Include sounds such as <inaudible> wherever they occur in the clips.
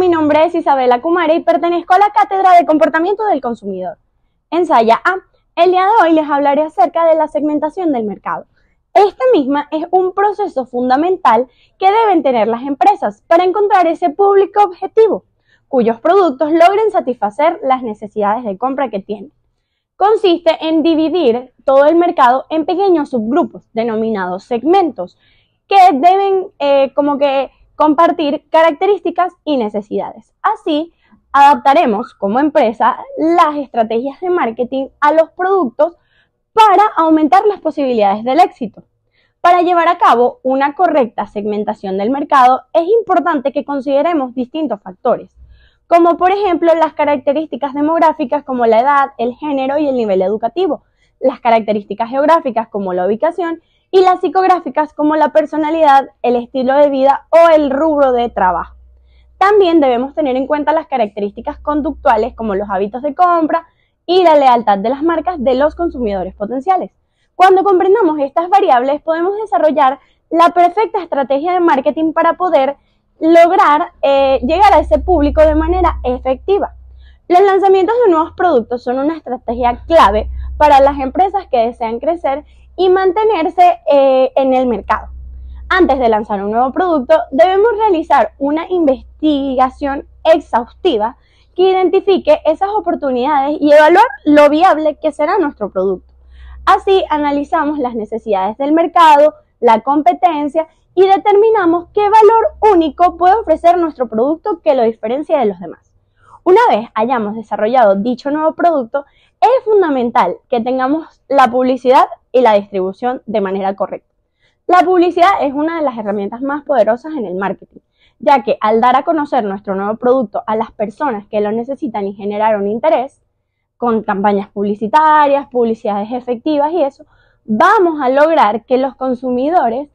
mi nombre es Isabela Kumare y pertenezco a la Cátedra de Comportamiento del Consumidor. En Saya A, el día de hoy les hablaré acerca de la segmentación del mercado. Esta misma es un proceso fundamental que deben tener las empresas para encontrar ese público objetivo, cuyos productos logren satisfacer las necesidades de compra que tienen. Consiste en dividir todo el mercado en pequeños subgrupos denominados segmentos, que deben eh, como que compartir características y necesidades. Así, adaptaremos como empresa las estrategias de marketing a los productos para aumentar las posibilidades del éxito. Para llevar a cabo una correcta segmentación del mercado es importante que consideremos distintos factores, como por ejemplo las características demográficas como la edad, el género y el nivel educativo, las características geográficas como la ubicación y las psicográficas como la personalidad, el estilo de vida o el rubro de trabajo. También debemos tener en cuenta las características conductuales como los hábitos de compra y la lealtad de las marcas de los consumidores potenciales. Cuando comprendamos estas variables podemos desarrollar la perfecta estrategia de marketing para poder lograr eh, llegar a ese público de manera efectiva. Los lanzamientos de nuevos productos son una estrategia clave para las empresas que desean crecer y mantenerse eh, en el mercado antes de lanzar un nuevo producto, debemos realizar una investigación exhaustiva que identifique esas oportunidades y evaluar lo viable que será nuestro producto. Así analizamos las necesidades del mercado, la competencia y determinamos qué valor único puede ofrecer nuestro producto que lo diferencia de los demás. Una vez hayamos desarrollado dicho nuevo producto, es fundamental que tengamos la publicidad y la distribución de manera correcta. La publicidad es una de las herramientas más poderosas en el marketing, ya que al dar a conocer nuestro nuevo producto a las personas que lo necesitan y generar un interés, con campañas publicitarias, publicidades efectivas y eso, vamos a lograr que los consumidores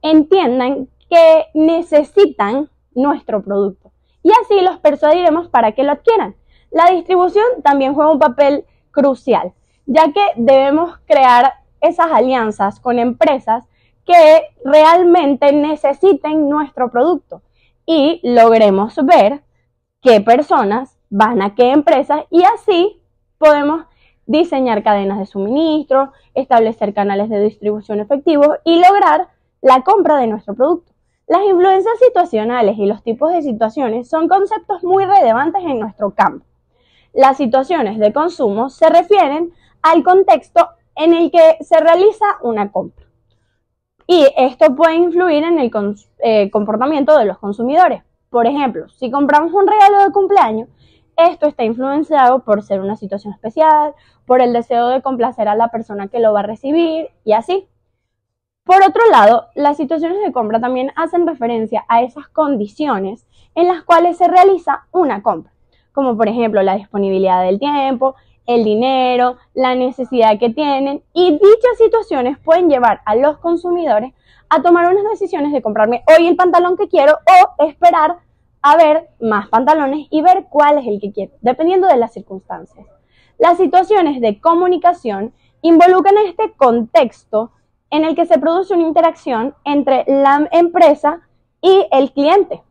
entiendan que necesitan nuestro producto. Y así los persuadiremos para que lo adquieran. La distribución también juega un papel crucial, ya que debemos crear esas alianzas con empresas que realmente necesiten nuestro producto y logremos ver qué personas van a qué empresas y así podemos diseñar cadenas de suministro, establecer canales de distribución efectivos y lograr la compra de nuestro producto. Las influencias situacionales y los tipos de situaciones son conceptos muy relevantes en nuestro campo. Las situaciones de consumo se refieren al contexto en el que se realiza una compra y esto puede influir en el eh, comportamiento de los consumidores. Por ejemplo, si compramos un regalo de cumpleaños, esto está influenciado por ser una situación especial, por el deseo de complacer a la persona que lo va a recibir y así. Por otro lado, las situaciones de compra también hacen referencia a esas condiciones en las cuales se realiza una compra, como por ejemplo la disponibilidad del tiempo, el dinero, la necesidad que tienen y dichas situaciones pueden llevar a los consumidores a tomar unas decisiones de comprarme hoy el pantalón que quiero o esperar a ver más pantalones y ver cuál es el que quiero, dependiendo de las circunstancias. Las situaciones de comunicación involucran este contexto en el que se produce una interacción entre la empresa y el cliente.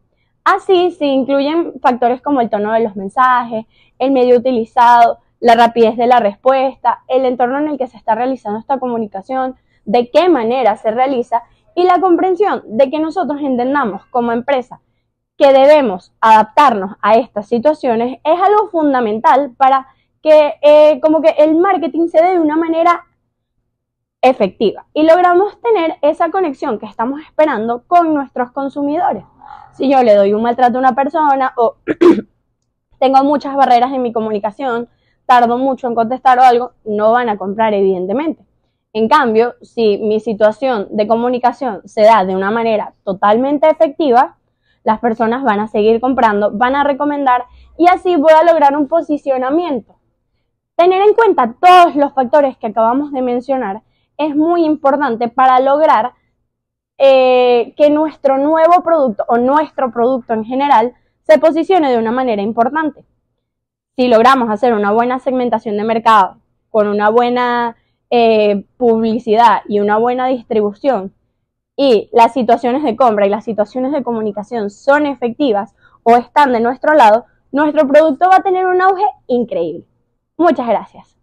Así se incluyen factores como el tono de los mensajes, el medio utilizado, la rapidez de la respuesta, el entorno en el que se está realizando esta comunicación, de qué manera se realiza y la comprensión de que nosotros entendamos como empresa que debemos adaptarnos a estas situaciones es algo fundamental para que eh, como que el marketing se dé de una manera efectiva y logramos tener esa conexión que estamos esperando con nuestros consumidores. Si yo le doy un maltrato a una persona o <clears throat> tengo muchas barreras en mi comunicación, tardo mucho en contestar o algo, no van a comprar, evidentemente. En cambio, si mi situación de comunicación se da de una manera totalmente efectiva, las personas van a seguir comprando, van a recomendar y así voy a lograr un posicionamiento. Tener en cuenta todos los factores que acabamos de mencionar es muy importante para lograr eh, que nuestro nuevo producto o nuestro producto en general se posicione de una manera importante si logramos hacer una buena segmentación de mercado, con una buena eh, publicidad y una buena distribución, y las situaciones de compra y las situaciones de comunicación son efectivas, o están de nuestro lado, nuestro producto va a tener un auge increíble. Muchas gracias.